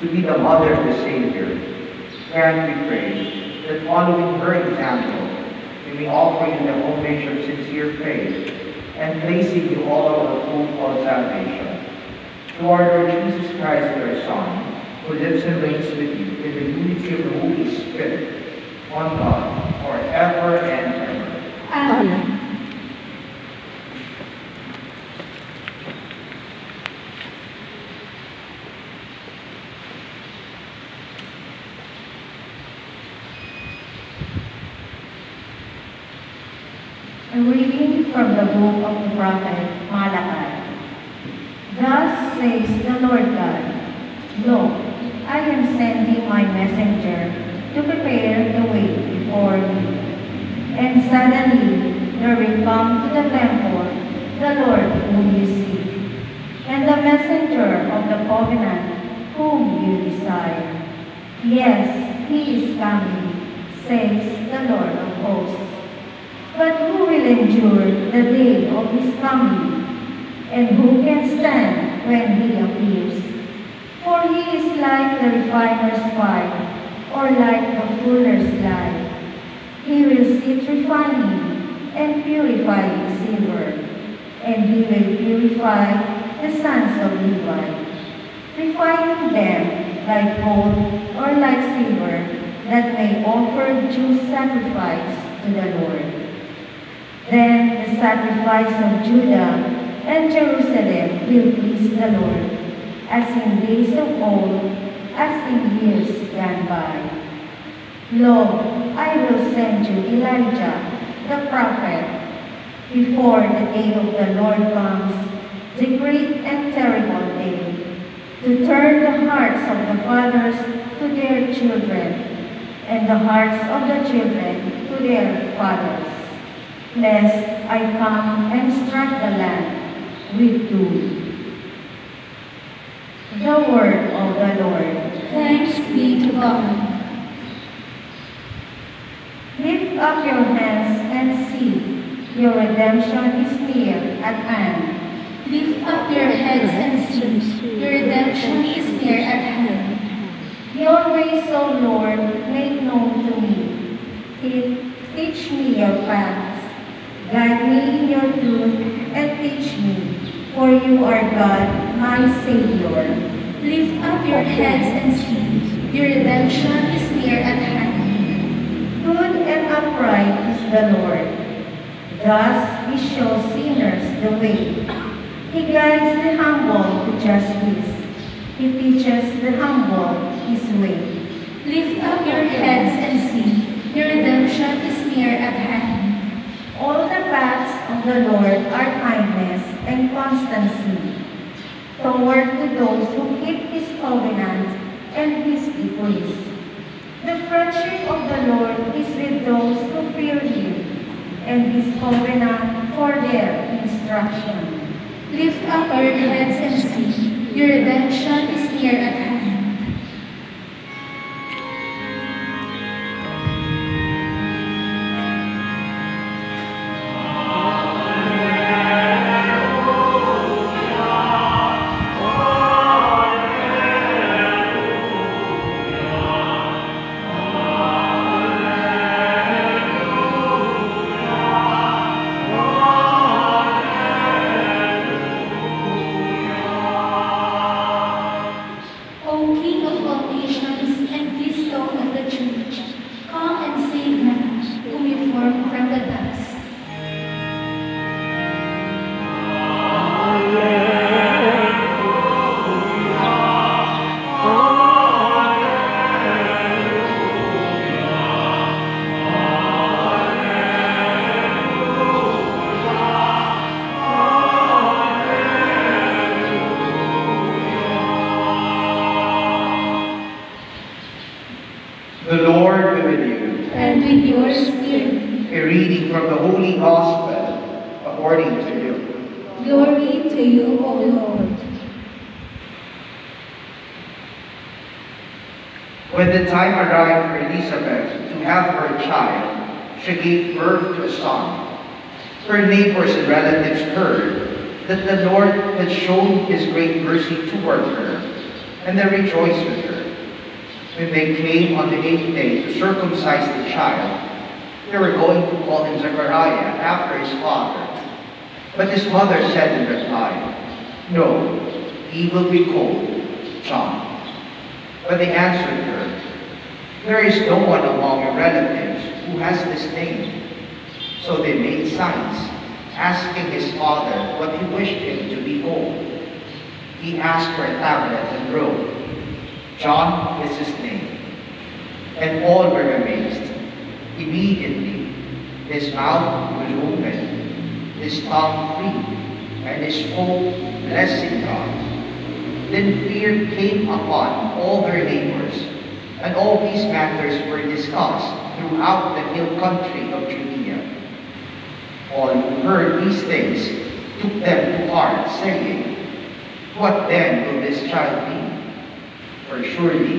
to be the mother of the Savior, And we pray, that following her example, we may offer you the whole homage of sincere faith, and placing you all our hope of salvation. To our Lord Jesus Christ, your Son, who lives and reigns with you in the unity of the Holy Spirit, one God, forever and ever. Amen. Amen. A reading from the book of the prophet Malachi. Thus says the Lord God, Look, I am sending my messenger to prepare the way before me. And suddenly there will come to the temple the Lord whom you seek, and the messenger of the covenant whom you desire. Yes, he is coming, says the Lord of hosts. But who will endure the day of his coming? And who can stand when he appears? For he is like the refiner's fire, or like the fuller's lye. He will sit refining and purifying silver, and he will purify the sons of Levi, refining them like gold or like silver, that may offer due sacrifice to the Lord. Then the sacrifice of Judah and Jerusalem will please the Lord, as in days of old, as in years gone by. Lo, I will send you Elijah, the prophet, before the day of the Lord comes, the great and terrible day, to turn the hearts of the fathers to their children, and the hearts of the children to their fathers lest I come and strike the land with doom. The word of the Lord. Thanks be to God. Lift up your hands and see, your redemption is near at hand. Lift up your heads and see, your redemption is near at hand. Your ways, O Lord, make known to me. Teach me your paths. Guide me in your truth and teach me, for you are God, my Savior. Lift up your heads and see, your redemption is near at hand. Good and upright is the Lord. Thus he shows sinners the way. He guides the humble to justice. He teaches the humble his way. Lift up your heads and see, your redemption is near at hand. All the paths of the Lord are kindness and constancy toward to those who keep his covenant and his decrees. The friendship of the Lord is with those who fear him, and his covenant for their instruction. Lift up your heads and see, your redemption is near at hand. King of all nations and keystone of the church, come and save man, whom you formed from the dust. Arrived for Elizabeth to have her child, she gave birth to a son. Her neighbors and relatives heard that the Lord had shown his great mercy toward her, and they rejoiced with her. When they came on the eighth day to circumcise the child, they were going to call him Zechariah after his father. But his mother said in reply, No, he will be called John. But they answered There is no one among your relatives who has this name. So they made signs, asking his father what he wished him to be called. He asked for a tablet and wrote, John is his name. And all were amazed. Immediately, his mouth was opened, his tongue free, and he spoke, blessing God. Then fear came upon all their neighbors, and all these matters were discussed throughout the hill country of Judea. All who heard these things took them to heart, saying, What then will this child be? For surely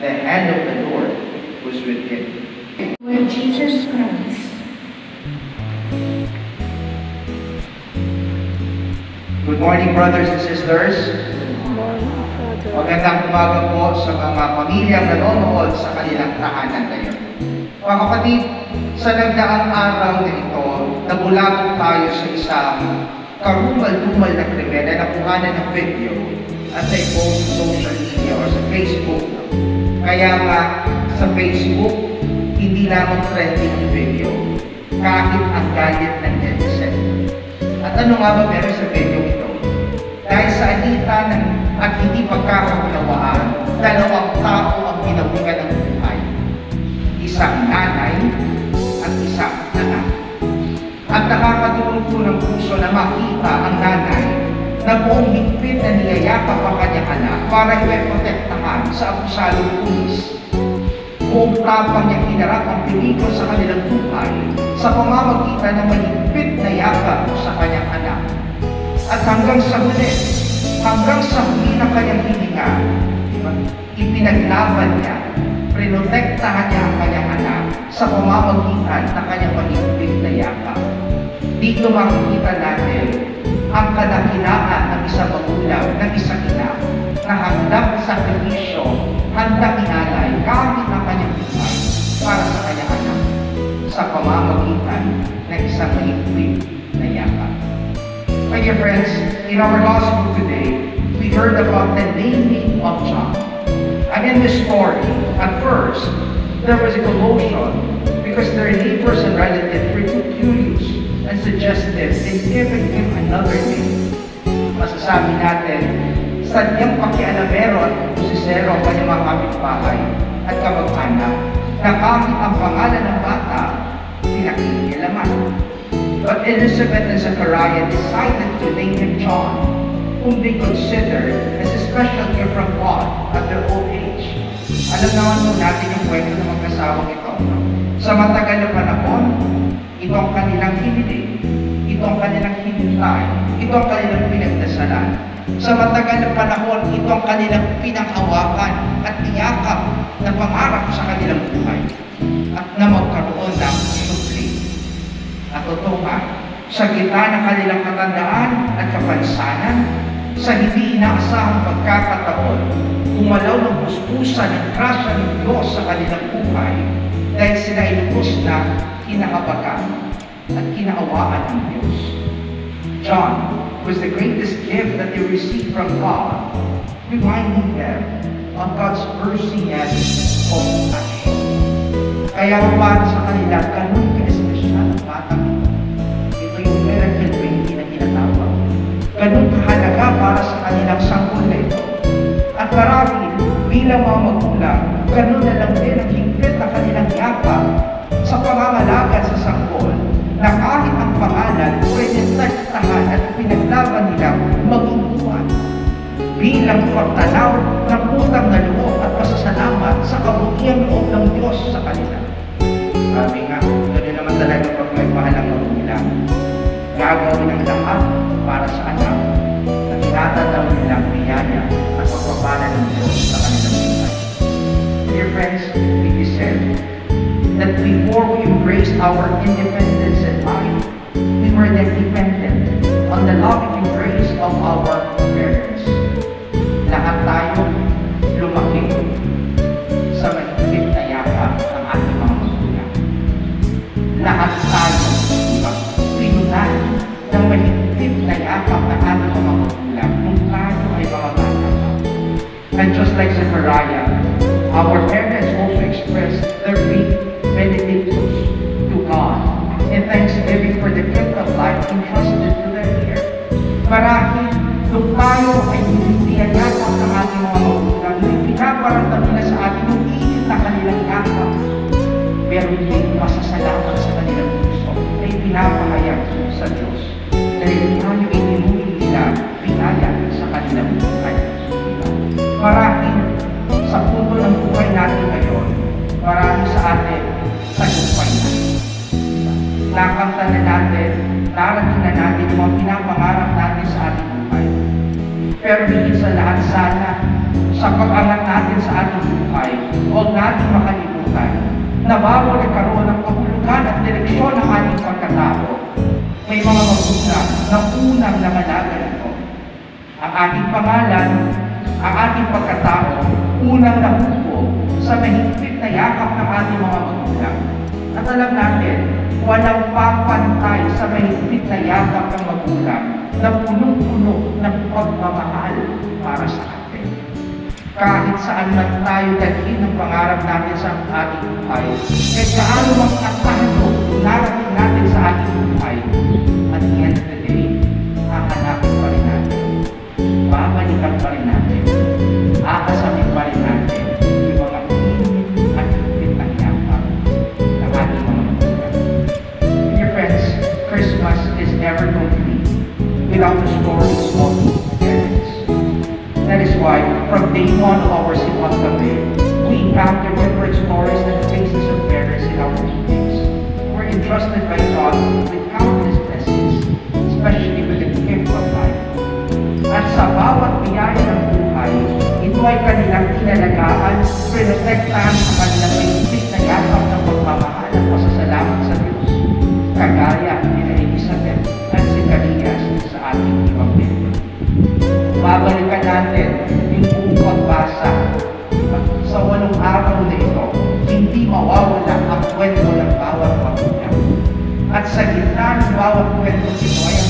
the hand of the Lord was with him. Lord Jesus Christ. Good morning, brothers and sisters. Magandang umaga po sa mga pamilyang nanonood sa kanilang tahanan ngayon. Mga kapatid, sa nagdaang araw na ito, nabulabog tayo sa isang karumal-dumal na krimen na nakuhanan ng video at sa post social media o sa Facebook. Kaya nga, sa Facebook, hindi lamang trending yung video, kahit ang galit ng netizen. At ano nga ba meron sa video ito? Dahil sa alita ng at hindi pagkakaunawaan, dalawang tao ang pinawigan ng buhay. Isang nanay at isang anak. At nakakatulong po ng puso na makita ang nanay na buong higpit na niyayakap ang kanyang anak para iweprotektahan sa abusadong pulis. Buong tapang niyang hinarap ang peligro sa kanilang buhay sa pamamagitan ng mahigpit na yakap sa kanyang anak. At hanggang sa huli, hanggang sa huli ng kanyang hininga, ipinaglaban niya, prinotektahan niya ang kanyang anak sa pamamagitan ng kanyang mahigpit na yakap. Dito makikita natin ang kadakilaan ng isang magulang, ng isang ina, na handang sakripisyo, handang inalay kahit ang kanyang buhay para sa kanyang anak sa pamamagitan ng isang mahigpit na yakap. My dear friends, in our gospel today, we heard about the naming of John. And in this story, at first, there was a commotion because their neighbors and relatives were curious and suggested in giving him another name. Masasabi natin, sadyang pakialamero at pusisero ang kanyang mga kapitbahay at kamag-anak na kahit ang pangalan ng bata, pinakikialaman. But Elizabeth and Zechariah decided to name him John, whom they considered as a special gift from God at their old age. Alam naman po natin yung kwento ng magkasawang ito. Sa matagal na panahon, ito ang kanilang hiniling, ito ang kanilang hinintay, ito ang kanilang pinagdasalan. Sa matagal na panahon, ito ang kanilang pinanghawakan at tiyakap na pangarap sa kanilang buhay at na magkaroon ng nga, sa gitna ng kanilang katandaan at kapansanan, sa hindi inaasahang pagkakataon, umalaw ng puspusan ng grasya ng Diyos sa kanilang buhay dahil sila ay lubos na kinakabagan at kinaawaan ng Diyos. John was the greatest gift that they received from God, reminding them of God's mercy and compassion. Kaya para sa kanila, ganun Ganun kahalaga para sa kanilang ito. At marami bilang mga magulang, ganun na lang din ang higpit na kanilang yakap sa pangangalaga sa sanggol na kahit ang pangalan pwede tektahan at pinaglaban nila maging buwan bilang pagtanaw ng utang na loob at pasasalamat sa kabutiang loob ng Diyos sa kanila. Sabi nga, gano'n naman talaga pag may pahalang magulang. Gagawin ang lahat para sa anak na tinatanaw nilang biyaya at pagpapala ng Diyos sa kanilang buhay. Dear friends, it is said that before we embraced our independence and life, we were then dependent on the loving and of our just Pero higit sa lahat sana, sa pag-angat natin sa ating buhay, huwag natin makalimutan na bawal nagkaroon ng kahulugan at direksyon ng ating pagkatao. May mga magulang na unang nangalagan ito. Ang ating pangalan, ang ating pagkatao, unang nahupo sa mahigpit na yakap ng ating mga magulang. At alam natin, walang papantay sa mahigpit na yakap ng magulang na punong-puno ng pagmamahal para sa atin. Kahit saan man tayo dalhin ng pangarap natin sa ating buhay, kahit gaano mang atano narating natin sa ating buhay, at the end of the day, hahanapin pa rin natin. Babalikan pa rin natin. From day one of our Simon Cafe, we encounter different stories and faces of parents in our meetings. We're entrusted by God with countless blessings, especially with the gift of life. At sa bawat biyaya ng buhay, ito ay kanilang tinalagaan, pinotektahan sa kanilang mahigpit na yakap ng pagmamahal at pasasalamat sa Diyos. Kagaya ni na Elizabeth at si Carias sa ating Ebanghelyo. Babalikan natin yung pagbasa. Sa walong araw na ito, hindi mawawala ang kwento ng bawat magulang. At sa gitna ng bawat kwento ito ay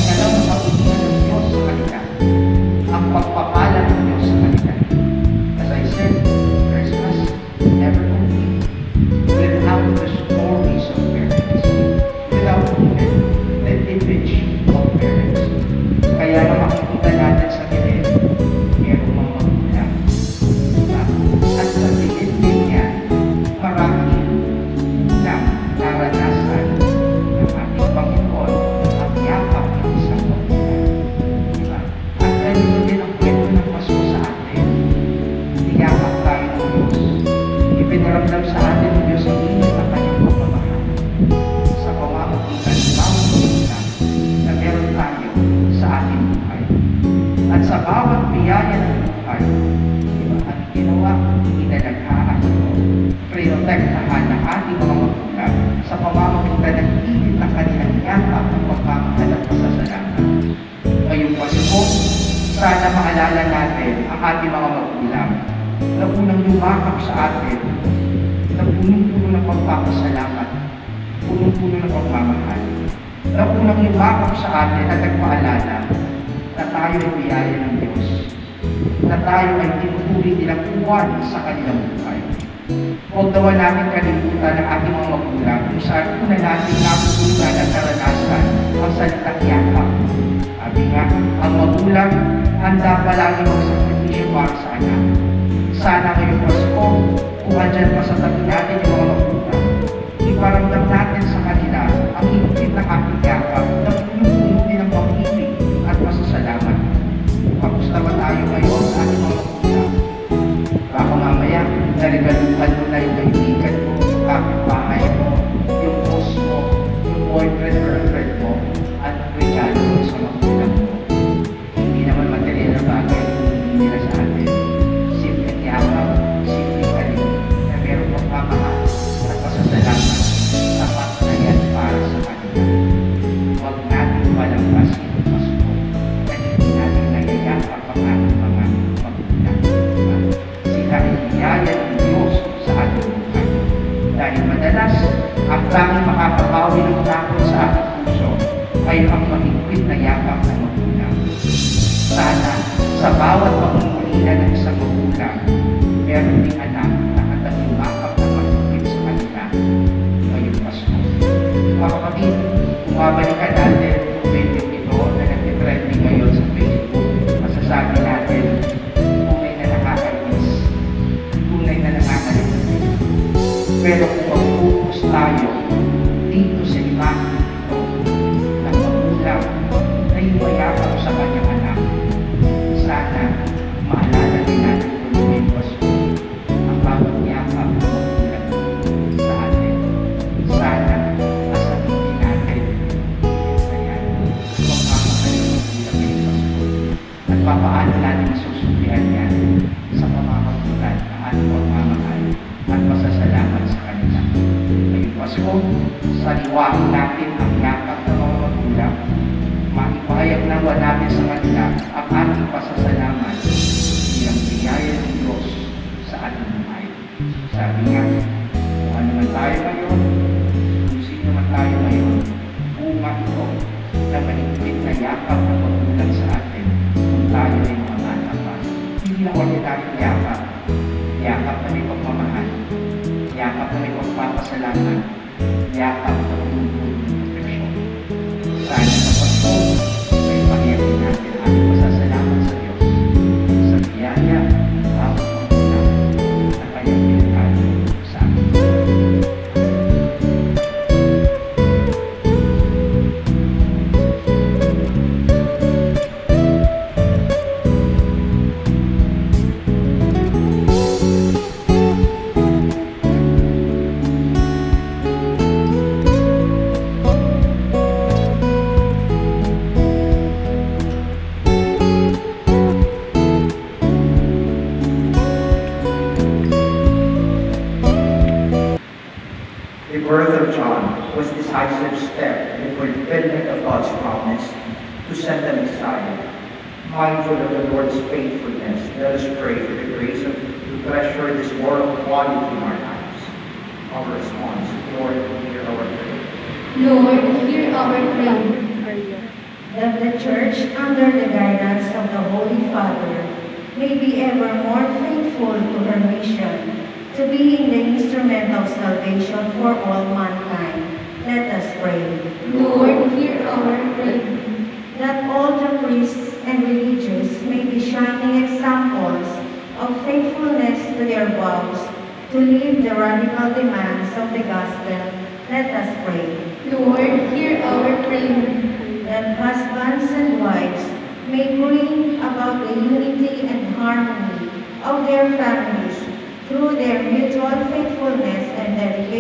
uwan sa kanilang buhay. Huwag naman natin kalimutan ang ating mga magulang kung saan una natin napupunan at karanasan ang salitang yakap. Sabi nga, ang magulang handa palagi magsakripisyo para sa anak. Sana ngayong Pasko, kung andyan pa sa tabi natin yung mga magulang, iparamdam natin sa kanila ang higpit ng ating yakap na mamaya, naligaluhan tanging makakabawi ng takot sa aking puso ay ang mahigpit na yakap ng magulang. Sana sa bawat pamumulihan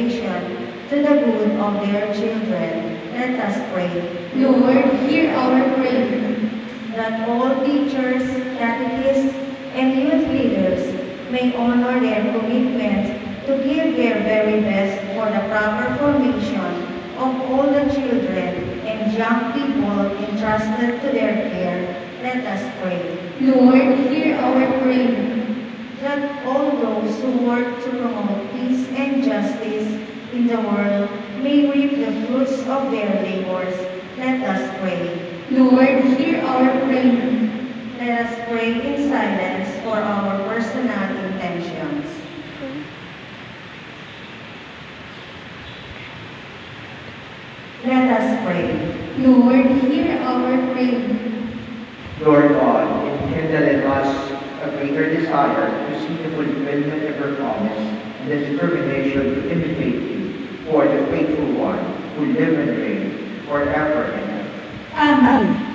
dedication to the good of their children. Let us pray Lord, hear our prayer. that all teachers, catechists, and youth leaders may honor their commitment to give their very best for the proper formation of all the children and young people entrusted to their care. Let us pray Lord, hear our prayer. That all those who work to promote peace and justice in the world may reap the fruits of their labors. Let us pray. Lord, hear our prayer. Let us pray in silence for our personal intentions. Let us pray. Lord, hear our prayer. Lord God, enkindle in us a greater desire to see the fulfillment of your promise and the determination to imitate you for the faithful one who live and reign forever and ever. Amen.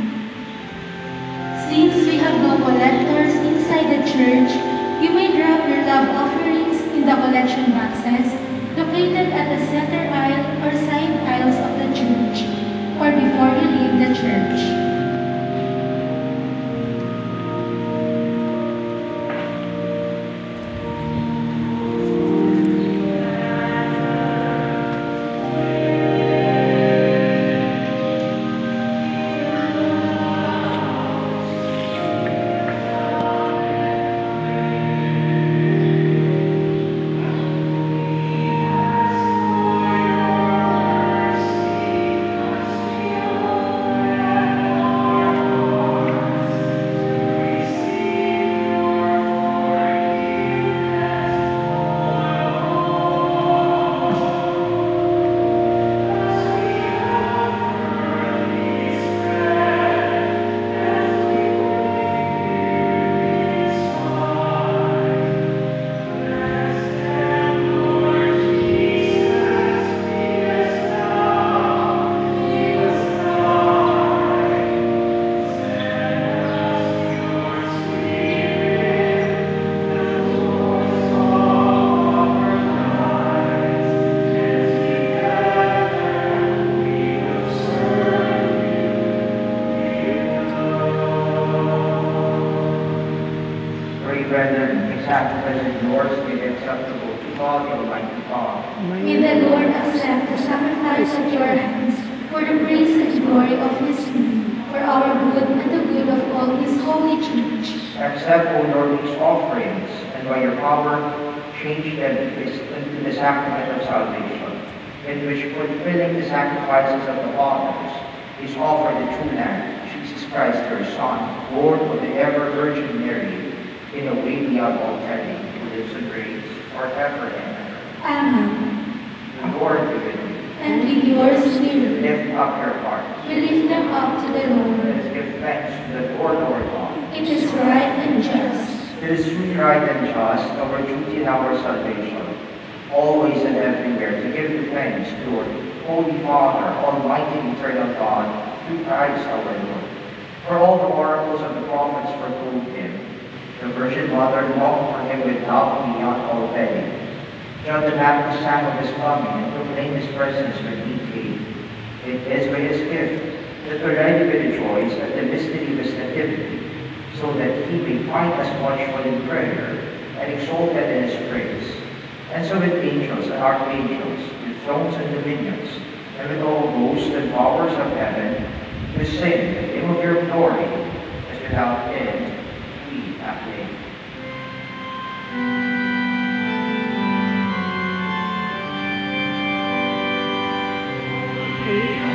Since we have no collectors inside the church, you may drop your love offerings in the collection boxes located at the center aisle or side aisles of the church, or before you leave the church. His holy church. Accept, O Lord, these offerings, and by your power, change them into the sacrament of salvation, in which fulfilling the sacrifices of the fathers is offered the true Lamb, Jesus Christ, your Son, Lord of the ever Virgin Mary, in a way beyond all telling, who lives and reigns forever and ever. Amen. The Lord be. And with your spirit, Lift up your hearts. we lift them up to the Let Lord. us give thanks to the Lord our God. It is right and just. It is truly right and just, our duty and our salvation, always and everywhere, to give you thanks to our Holy Father, Almighty and Eternal God, through Christ our Lord. For all the oracles of the prophets foretold him, the Virgin Mother longed for him with love beyond all bearing. John the Baptist of his coming and proclaimed his presence he came. It is by his gift that ready to rejoice at the mystery of his nativity, so that he may find us watchful in prayer and exalted in his praise. And so with angels and archangels, with thrones and dominions, and with all hosts and powers of heaven, we sing the hymn of your glory, as without end we acclaim. You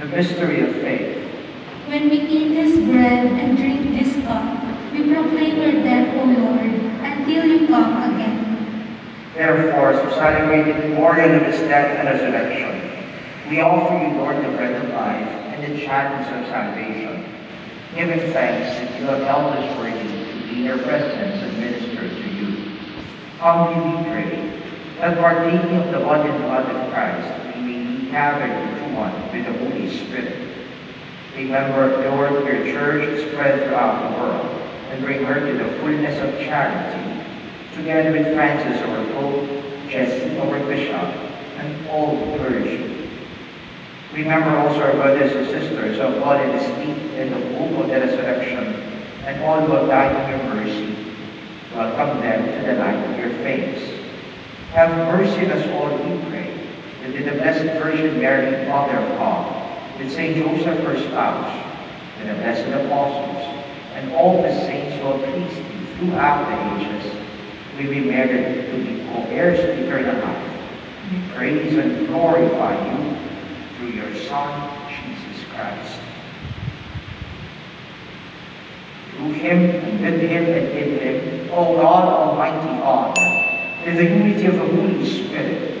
The mystery of faith. When we eat this bread and drink this cup, we proclaim your death, O Lord, until you come again. Therefore, as we celebrate the memorial of his death and resurrection, we offer you, Lord, the bread of life and the chalice of salvation, giving thanks that you have held us worthy to be in your presence and minister to you. Humbly we pray that partaking of the body and blood of Christ, gathered one with the Holy Spirit. Remember, Lord, your church spread throughout the world, and bring her to the fullness of charity, together with Francis, our Pope, Jesse, our Bishop, and all the clergy. Remember also our brothers and sisters who have fallen asleep in the hope of the resurrection, and all who have died in your mercy. Welcome them to the light of your face. Have mercy on us all, we pray, that with the Blessed Virgin Mary, Mother of God, with Saint Joseph, her spouse, and the blessed apostles, and all the saints who have pleased throughout the ages, we be merited to be co-heirs of eternal life. We praise and glorify you through your Son, Jesus Christ. through him, and with him, and in him, O God, Almighty Father, in the unity of the Holy Spirit,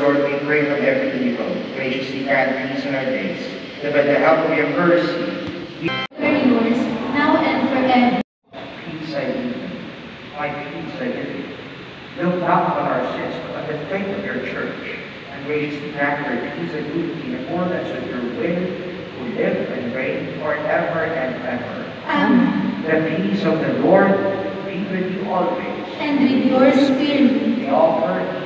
Lord, we pray, from every evil. Graciously grant peace in our days, that by the help of your mercy, we Are yours, now and forever. peace I give you. My peace I give you. Look not on our sins, but on the faith of your church, and graciously grant her peace and unity in accordance with your will, who live and reign forever and ever. Amen. The peace of the Lord be with you always. And with your spirit. We offer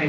My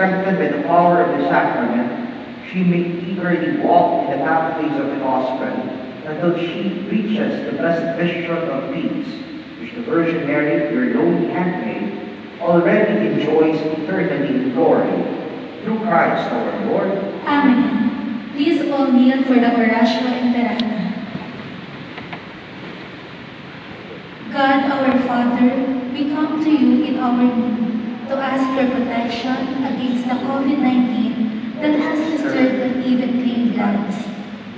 strengthened by the power of the sacrament, she may eagerly walk in the pathways of the gospel until she reaches the blessed vision of peace, which the Virgin Mary, your lowly handmaid, already enjoys eternally in glory. Through Christ our Lord. Amen. Please all kneel for the Oratio Imperata. God our Father, we come to you in our need to ask your protection against the COVID-19 that has disturbed and even claimed lives.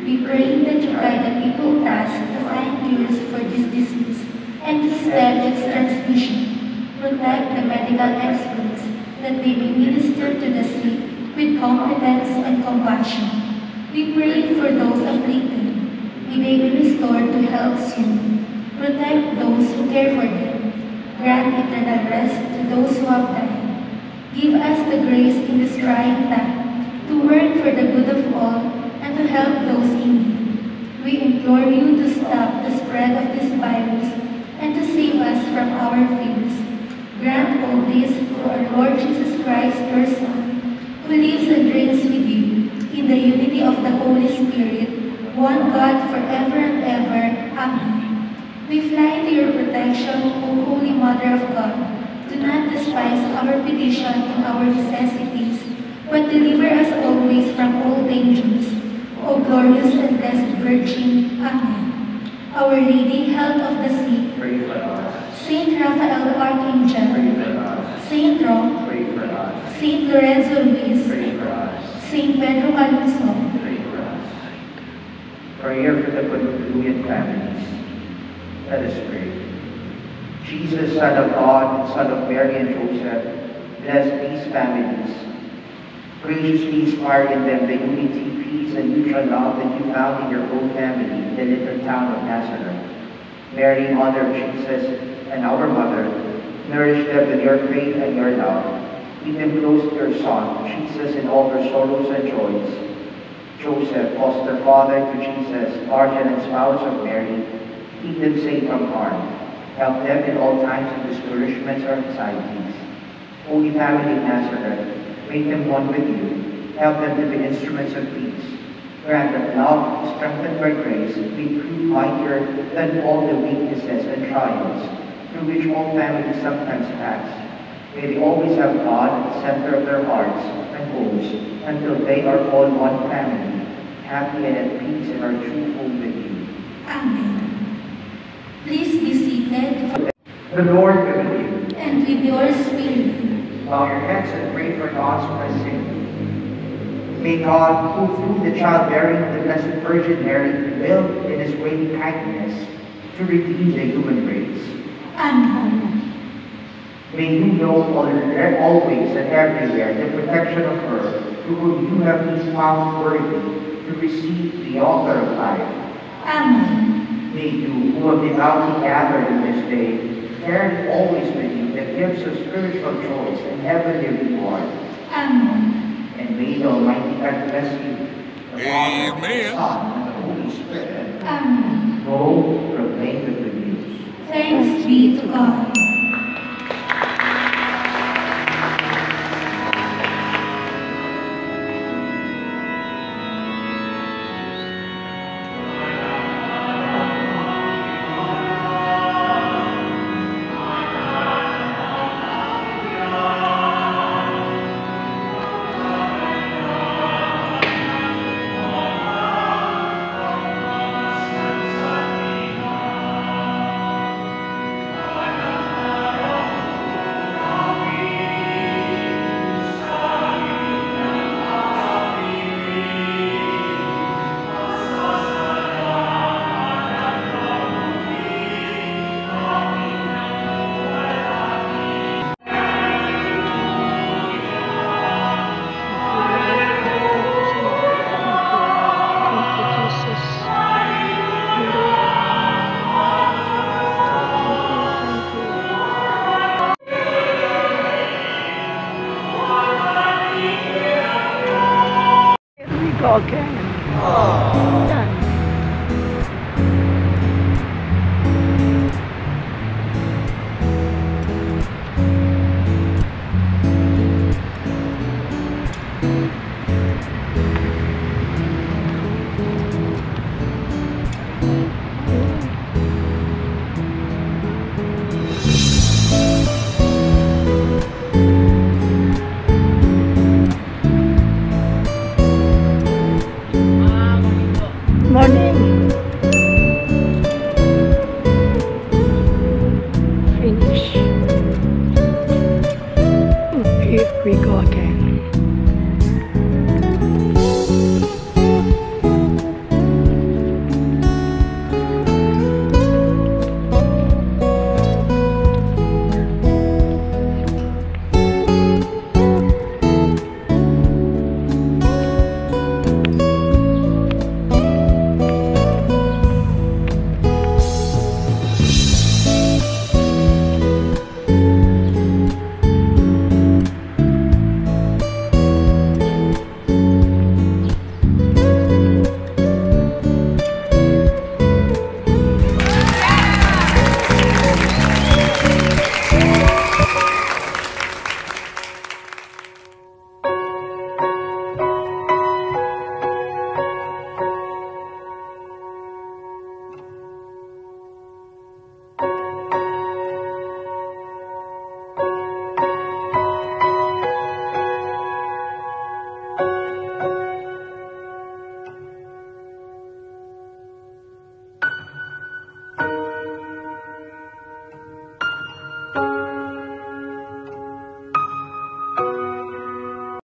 We pray that you guide the people tasked to find cures for this disease and to stem its transmission. Protect the medical experts that they may minister to the sick with competence and compassion. We pray for those afflicted. May they be restored to health soon. Protect those who care for them. Grant eternal rest to those who have died. Give us the grace in this trying time to work for the good of all and to help those in need. We implore you to stop the spread of this virus and to save us from our fears. Grant all this through our Lord Jesus Christ, your Son, who lives and reigns with you in the unity of the Holy Spirit, one God forever and ever. Amen. We fly to your protection, O Holy Mother of God. Do not despise our petition and our necessities, but deliver us always from all dangers. O glorious and blessed Virgin. Amen. Our Lady, Help of the Sick, Pray for us. Saint Raphael Archangel, Pray for us. Saint Roch, Pray for us. Saint Lorenzo Ruiz, Pray for us. Saint Pedro Calungsod, Pray for us. Prayer for the Guadalupian families. Let us pray. Jesus, Son of God, Son of Mary and Joseph, bless these families. Graciously inspire in them the unity, peace, and mutual love that you found in your own family in the little town of Nazareth. Mary, Mother of Jesus and our Mother, nourish them with your faith and your love. Keep them close to your Son, Jesus, in all their sorrows and joys. Joseph, foster father to Jesus, guardian and spouse of Mary, keep them safe from harm. Help them in all times of discouragements or anxieties. Holy Family of Nazareth, make them one with you. Help them to be instruments of peace. Grant that love, strengthened by grace, be prove mightier than all the weaknesses and trials through which all families sometimes pass. May they always have God at the center of their hearts and homes until they are all one family, happy and at peace in our true home with you. Amen. Please be seated The Lord be with you. and with your spirit. Bow your heads and pray for God's blessing. May God, who through the childbearing of the Blessed Virgin Mary will in his great kindness to redeem the human race. Amen. May you know al- always and everywhere the protection of her through whom you have been found worthy to receive the author of life. Amen. May you, who have devoutly gathered in this day, carry always with you the gifts of spiritual joys and heavenly reward. Amen. And may the Almighty God bless you, the Father, the Amen. Son, and the Holy Spirit. Amen. Go proclaim the good news. Thanks be to God. morning.